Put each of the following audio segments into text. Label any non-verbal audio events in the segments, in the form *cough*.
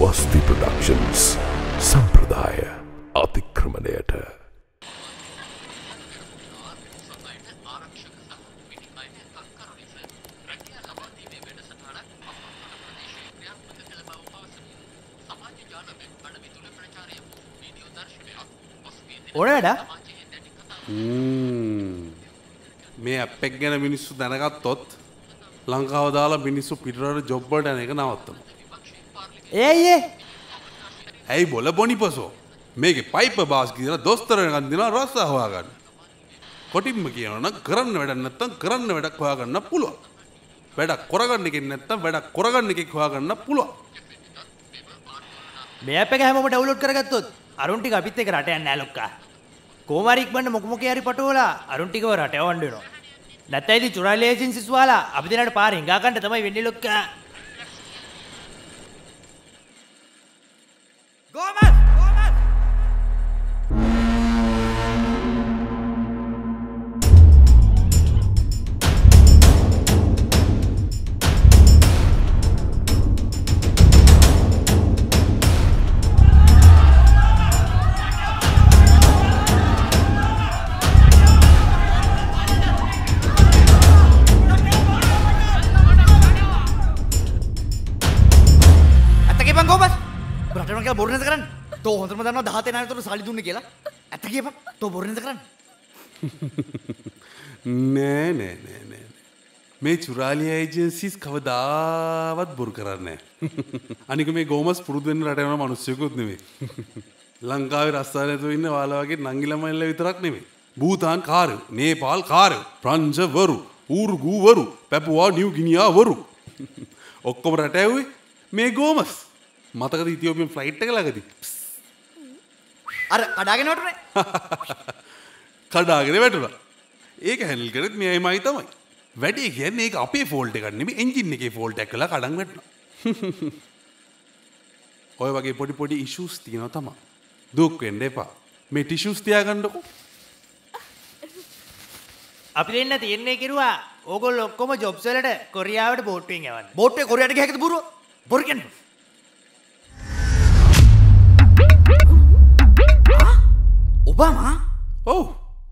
වස්ති productions සම්ප්‍රදාය අතික්‍රමණයට ඕන වැඩ මේ අපෙක් ගැන මිනිස්සු දැනගත්තොත් ලංකාව දාලා මිනිස්සු පිටරට ජොබ්බට යන එක නවත්තම. ඒයේ ඇයි බොල බොනිපසෝ මේක පයිප බාස් කියල දොස්තරගන් දින රස්ස හවාගන්න. කොටින්ම කියනන කරන්න වැඩ නැත්තම් කරන්න වැඩක් හොයාගන්න පුළුව. වැඩක් කොරගන්න එකෙන් නැත්තම් වැඩක් කොරගන්න එකෙක් හොයාගන්න පුළුව. මේ අප එක හැම ඩවලෝඩ් කරගත්තොත් අරුන්ටික අපිත් එක රට යන්න ඇලොක්කා කෝමරික් බන්න මොකමොක හරි පටුවලා අරුන්ටිකව රටවන්ඩනවා නැත්තයිදි චුරල්ලේසින් සිස්වාලා අපි දෙනට පාර හිඟාකන්ට තමයි වෙන්න ලොක්කා හොඳටම දන්නවා 17 නායකතුරු සල්ලි දුන්නේ කියලා. ඇත්ත කියපන්. තෝ බොරු නැත කරන්න? *laughs* නෑ නෑ නෑ නෑ. මේ චුරාලිය ඒජන්සිස් කවදාවත් බොරු කරන්න *laughs* අනික මේ ගෝමස් පුරුදුවෙන් රටවන මනුස්්‍යයකුත් නෙවේ *laughs* ලංකාවේ රස්සානඇතු ඉන්න වාලාවගේ නංගිලමල්ල විතරක් නෙවේ භූතාන් කාරය නේපාල් කාරය ප්‍රංජවරු ඌර්ගූවරු පැපුවා නිව් ගිනිියාවරු. ඔක්කොම රටැව්වේ මේ ගෝමස්. මතක ඉතිෝපියන් ෆ්ලයිට් එක ලගති අර කඩාගෙන වටනේ. *laughs* කඩාගෙන වැටුලා ඒක හැල් කරත් මෙයමයි තමයි. වැඩේ කියන්නේ ඒක අපේ ෆෝල්ට එකන්නෙම එන්ජින් එක ෆෝල්ට ඇක් කලා කඩන් වැටන *laughs* ඔය වගේ පොඩි පොඩි ඉශූස් තියෙන තම දුක් වෙන්ඩ එපා. මේ ටිශූස් තියාගන්නකො. අපි දෙන්න තියෙන්නේ කිරවා ඕගොල් ඔක්කොම ජොබ්සලට කොරියාවට බෝට්ටුවෙන් යවන්න. බෝට්ටේ කොරයට හැක පුරුව බොරකෙන් ඔබාමා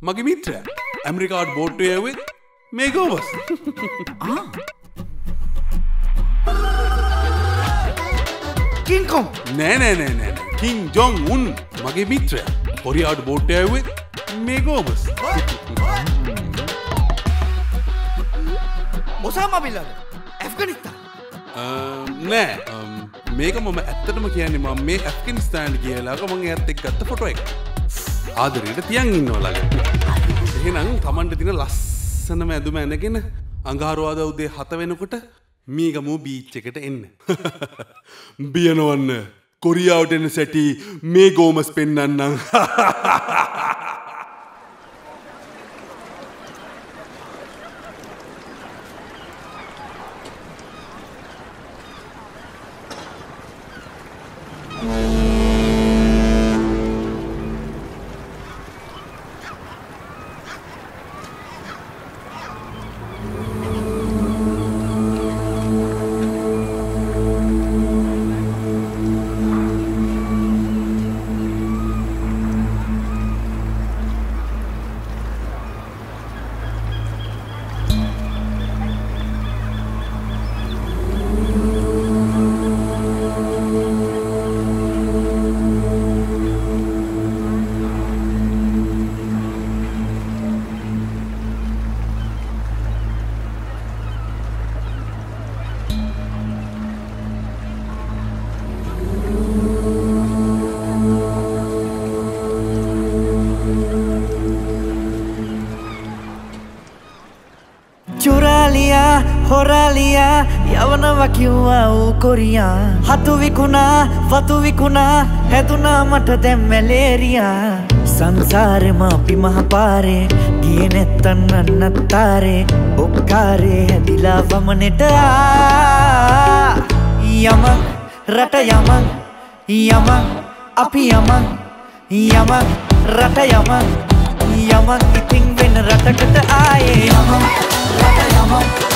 මගේ මිත්‍ර ඇමරිකාඩ් බෝට්ටු ඇවෙත් මේ ගෝවස්. *laughs* කින්කොම් නෑ නෑ නෑ නෑ කින් ජොන් උන් මගේ මිත්‍රය. කොරියාඩ් බෝට්ට ඇවෙත් මේ ගෝබස් මොසාම *laughs* බිල්ලද ඇෆ්ගනිස්තා නෑ. මේක මම ඇත්තටම කියන්නේ මම මේ ඇෆ්ගනිස්ථාන්ට කියලාක මං ඇත් එක් ගත්ත ෆොටෝ එක ආදරයට තියන් ඉන්නවලග එහෙනම් තමන්ට තින ලස්සනම ඇදුම ඇඳගෙන අඟහරුවාද උදේ හත වෙනකොට මීගමූ බීච් එකට එන්න. *laughs* බියනවන්න. කොරියාවට එන සැටි මේ ගෝමස් පෙන්නන්නම්. චුරාලියා *laughs* යවනව කිව්වා ඌ කොරියා. හතු විකුණා වතු විකුණා හැදුනා මට දැම් මැලේරියා සංසාරෙම අපි මහපාරේ ගිය නැත්තන් අන්නත්තාරේ. ඔක්කාරේ හැදිලා වමනෙට ආ. යමන් රට යමන් යමන් අපි යමන් යමන් රට යමන් යමන් ඉතින් වෙන රටකට ආයේ. යමන් රට යමන්.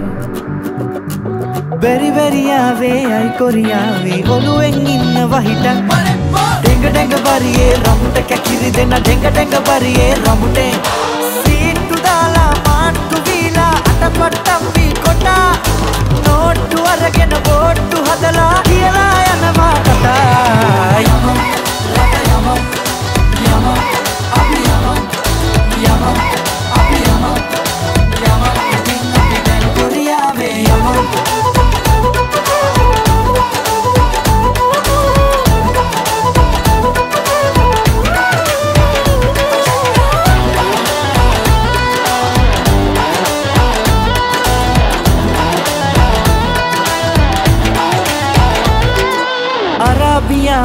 යමන් අපි යමන් බෙරිබෙරියාවේ අයි කොරියාවේ බෙරිබෙරියාවේ අයි කොරියාවේ ඔළුවෙන් ඉන්න වහිටක් ඩෙඟ ඩෙඟ බරියේ රමුට කැකිරි දෙන්න ඩෙඟ ඩෙඟ බරියේ රමුටේ. සීට්ටු දාලා මාට්ටු වීලා අටපට්ටම් වී කොටා. නෝට්ටු අරගෙන බෝට්ටු හදලා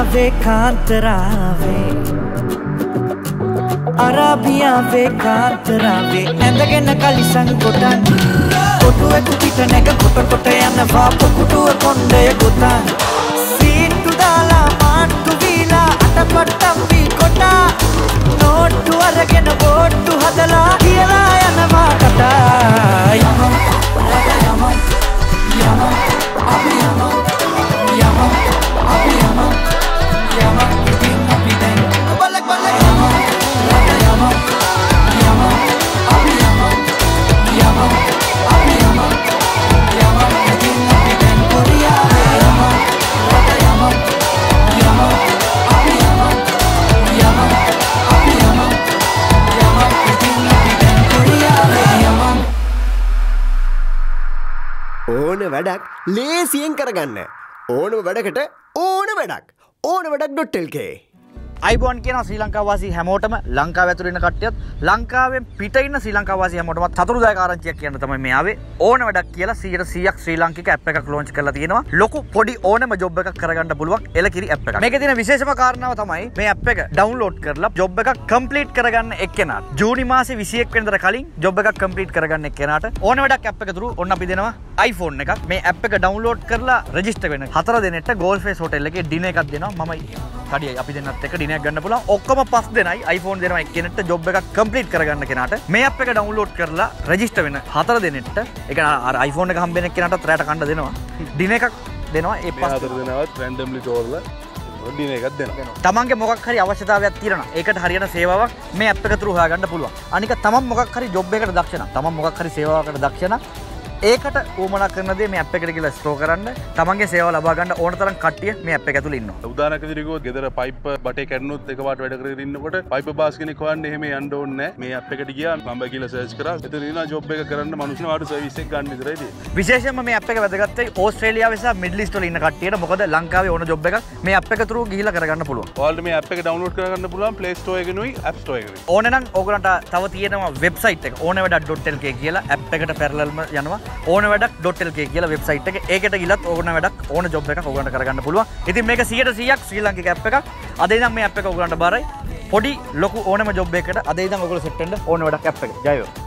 අරාබියාවේ කාන්තරාවේ අරාබියාවේ කාන්තරාවේ ඇඳගෙන කලිසං කොටන් කොටුවෙකු පිට නැග කොට කොට යනවා පොකුටුව කොණ්ඩය ගොතන්. සීට්ටු දාලා මාට්ටු වීලා අටපට්ටම් වී කොටා. නෝට්ටු අරගෙන බෝට්ටු හදලා කියලා යනවා කතා වැඩක් ලේසියෙන් කරගන්න. ඕනම වැඩකට ඕන වැඩක්. ඕන වැඩක් ඩොට්ටල්කේ. අයිබෝන් කියන ශ්‍රී ලංකාවාසී හැමෝටම ලංකාව ඇතුළෙන කට්ටියත් ලංකාවෙන් පිටඉන්න ශ්‍රී ලංකාවාසී හැමෝටමත් සතුරුදායක ආරංචියක් කියන්න තමයි මේ ආවේ. ඕන වැඩක් කියලා 100%ක් ශ්‍රී ලාංකික ඇප් එකක් ලොන්ච් කරලා තියෙනවා. ලොකු පොඩි ඕනම ජොබ් එකක් කරගන්න පුළුවන් එලකිරි ඇප් එකක්. මේකේ තියෙන විශේෂම කාරණාව තමයි මේ ඇප් එක ඩවුන්ලෝඩ් කරලා ජොබ් එකක් කම්ප්ලීට් කරගන්න එක්කෙනාට. ජූනි මාසේ 21 වෙනිදාට කලින් ජොබ් එකක් කම්ප්ලීට් කරගන්න එක්කෙනාට ඕන වැඩක් ඇප් එක තුරු ඔන්න අපි දෙනවා iPhone එකක්. මේ ඇප් එක ඩවුන්ලෝඩ් කරලා රෙජිස්ටර් වෙන හතර දෙනෙක්ට ගෝල්ඩ් ෆේස් හෝටල් එකේ ඩිනර් එකක් දෙනවා. මම කඩියයි. අපි දෙන්නත් එක ඩිනර් ගන්න පුළුවන්. ඔක්කොම පස් දෙනයි. iPhone දෙනවා එක්කෙනෙක්ට ජොබ් එකක් කම්ප්ලීට් කරගන්න කෙනාට. මේ ඇප් එක ඩවුන්ලෝඩ් කරලා රෙජිස්ටර් වෙන හතර දෙනෙක්ට ඒක අර iPhone එක හම්බෙන එක්කෙනාටත් රැට කන්න දෙනවා. ඩිනර් එකක් දෙනවා ඒ පස් අතර දෙනවත් රැන්ඩම්ලි තෝරල ඩින එකක් දෙන තමන්ගේ මොකක් හරි අවශ්‍යතාවයක් තියෙන ඒකට හරියට සේවාවක් මේ ඇප් එක තුරු හොයාගන්න පුළුවන්. අනික තමන් මොකක් හරි ජොබ් එකට දක්ෂණ තමන් මොකක් හරි සේවාවකට දක්ෂණ ඒකට ඌමනක් කරන දේ මේ ඇප් එකට කියලා ස්ටෝ කරන්න. තමන්ගේ සේවාව ලබා ගන්න ඕන තරම් කට්ටිය මේ ඇප් එක ඇතුළේ ඉන්නවා. උදානකදිරිකෝ ගෙදර පයිප බට කැනුත් එකවාට වැඩ කරන්නකොට පයිප බාස්කෙනෙක් වන්න එහෙම යන්න ඕන්න මේ අප එකට ගිය මඹ කියල සේච් කර. එතන ජොබ් එක කරන්න මනුෂ්‍යවාට සවිසක් ගන්න විතරයිද විශේෂම මේ අප එක වැදගත්තේ ඕස්ට්‍රේලියාව සහ මිඩ්ලිස් වල ඉන්න කට්ටියට. මොකද ලංකාවේ ඕන ජොබ් එකක් මේ අප එක තුරු ගිහිල්ලා කරගන්න පුළුවන්. ඔයාලට මේ අප එක ඩවන්ලෝඩ් කරගන්න පුළුවන් ප්ලේ ස්ටෝර් එකනුයි ඇප් ස්ටෝර් එකනුයි ඕනනම් ඕගලන්ට තව තියෙනවා වෙබ්සයිට් එක ඕන වැඩක් ඩොට්ටල්කේ කියලා. ඇප් එකට පැරලල්ම යනවා ඕන වැඩක් ඩොට්ටල්කේ කියලා වෙබ්සයිට් එක. ඒකට ගිලත් ඕන වැඩක් ඕන ජොබ් එකක් ඕගලන්ට කරගන්න පුළුවන්. ඉතින් මේක 100%ක් ශ්‍රී ලංකික ඇප් එකක්. අද ඉඳන් මේ ඇප් එක ඕගලන්ට බාරයි. පොඩි ලොකු ඕනම ජොබ් එකකට අද ඉඳන් ඔයගොල්ලෝ සෙට් වෙන්න ඕන වැඩක් ඇප් එක. ජයවේවා